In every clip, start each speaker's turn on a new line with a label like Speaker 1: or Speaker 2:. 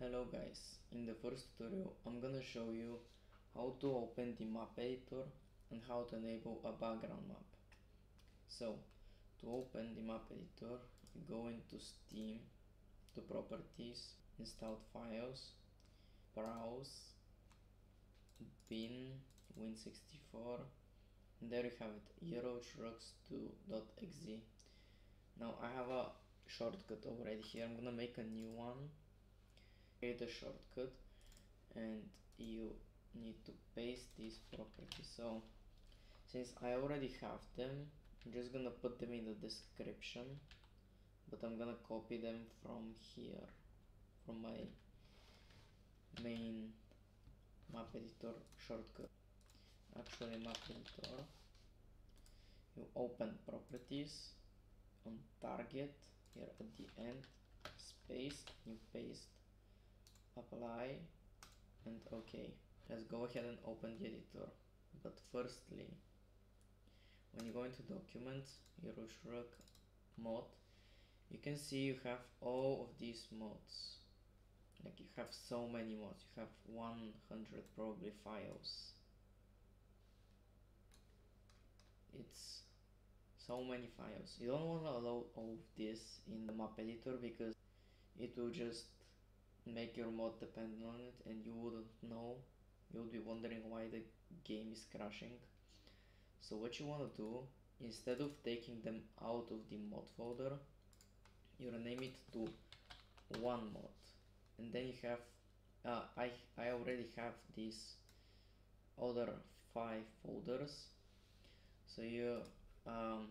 Speaker 1: Hello guys, in the first tutorial I'm gonna show you how to open the map editor and how to enable a background map. So, to open the map editor, you go into Steam, to properties, installed files, browse, bin, win64, and there you have it, eurotrucks2.exe. Now I have a shortcut already here, I'm gonna make a new one create a shortcut and you need to paste these properties. So since I already have them I'm just gonna put them in the description but I'm gonna copy them from here from my main map editor shortcut. Actually map editor. You open properties on target here at the end space you paste apply and ok let's go ahead and open the editor. But firstly when you go into documents Eurotruck mod you can see you have all of these mods like you have so many mods you have 100 probably files. It's so many files. You don't want to allow all of this in the map editor because it will just make your mod dependent on it and you wouldn't know. You'll be wondering why the game is crashing. So what you want to do instead of taking them out of the mod folder you rename it to one mod. And then you have uh, I, I already have these other five folders. So you um,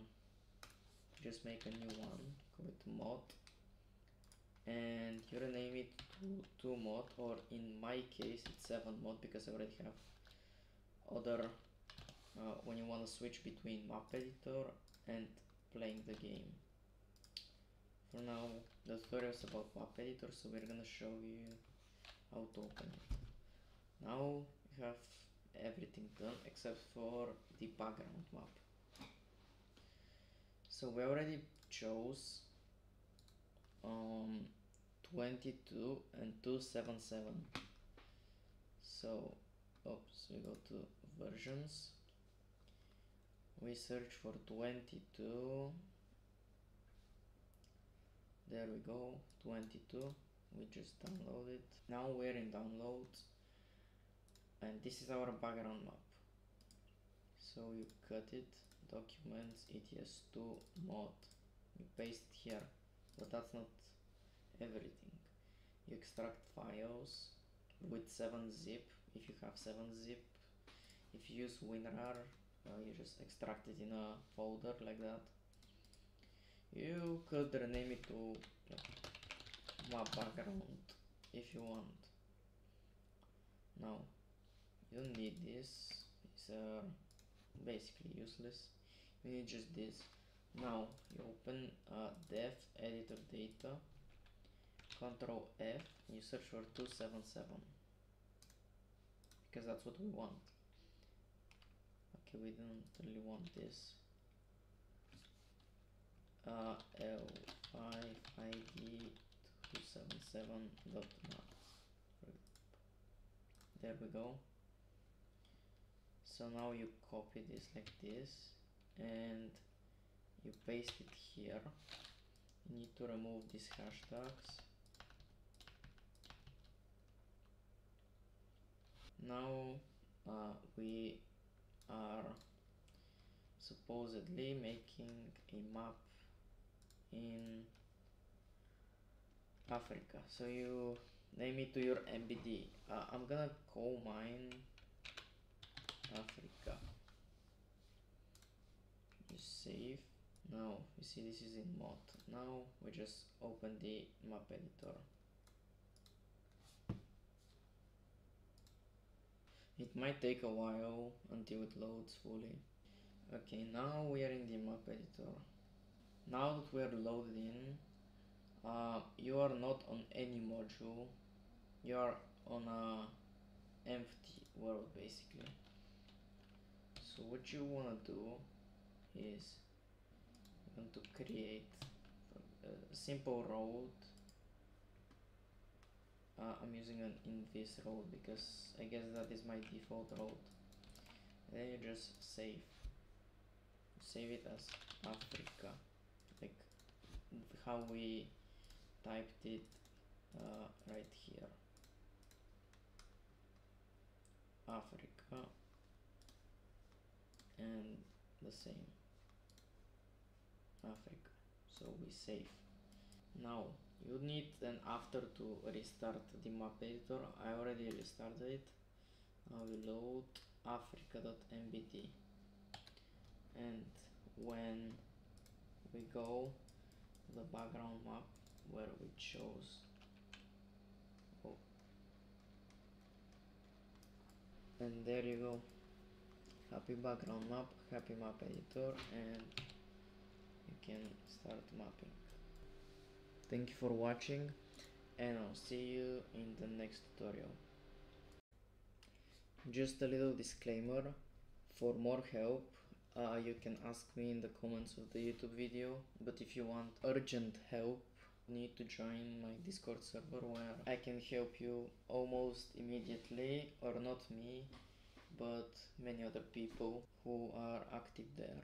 Speaker 1: just make a new one go to mod. And you rename it 2 mod or in my case it's 7 mod because I already have other uh, when you want to switch between map editor and playing the game. For now the tutorial is about map editor so we're gonna show you how to open it. Now you have everything done except for the background map. So we already chose um, 22 and 277 so oops we go to versions. We search for 22 there we go 22 we just download it. Now we're in downloads and this is our background map. So you cut it documents ets2 mod. You paste it here but that's not everything. You extract files with 7-zip if you have 7-zip if you use WinRAR uh, you just extract it in a folder like that. You could rename it to like, map background if you want. Now you don't need this. These are basically useless. You need just this. Now you open uh, dev editor data control F you search for 277 because that's what we want. Okay we don't really want this. Uh, L5 ID 277 dot there we go. So now you copy this like this and you paste it here. You need to remove these hashtags now uh, we are supposedly making a map in Africa. So you name it to your MBD uh, I'm gonna call mine Africa. Just save. Now you see this is in mod now we just open the map editor it might take a while until it loads fully. Okay now we are in the map editor. Now that we are loaded in uh, you are not on any module. You are on a empty world basically. So what you want to do is you want to create a simple road uh, I'm using an in this road because I guess that is my default road. And then you just save. Save it as Africa. Like how we typed it uh, right here. Africa. And the same. Africa. So we save. Now you need then after to restart the map editor. I already restarted it. I will load africa.mbd and when we go to the background map where we chose oh. And there you go. Happy background map happy map editor and you can start mapping thank you for watching and I'll see you in the next tutorial. Just a little disclaimer. For more help uh, you can ask me in the comments of the youtube video but if you want urgent help need to join my discord server where i can help you almost immediately or not me but many other people who are active there